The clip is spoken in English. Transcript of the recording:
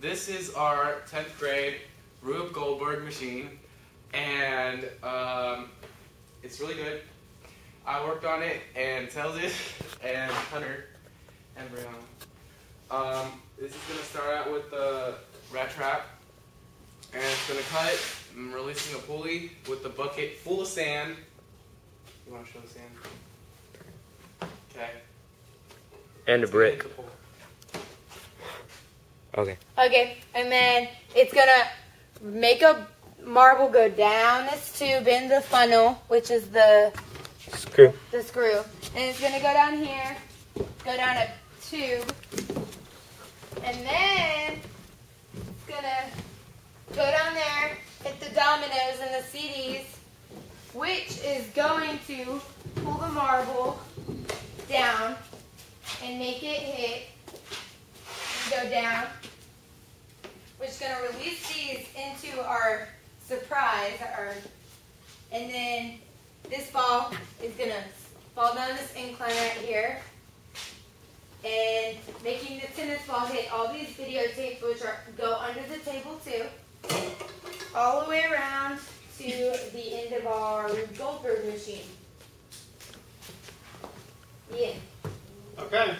this is our 10th grade Rube Goldberg machine, and um, it's really good. I worked on it, and Tells and Hunter, and Brianna. Um, this is going to start out with the rat trap, and it's going to cut. I'm releasing a pulley with the bucket full of sand. You want to show the sand? Okay. And a gonna brick. Okay. Okay, and then it's gonna make a marble go down this tube in the funnel, which is the Screw. the screw, and it's gonna go down here, go down a tube, and then it's gonna go down there, hit the dominoes and the CDs, which is going to pull the marble down and make it hit go down, We're just gonna release these into our surprise, our, and then this ball is gonna fall down this incline right here. And making the tennis ball hit all these videotapes, which are go under the table too, all the way around to the end of our Goldberg machine. Yeah. Okay.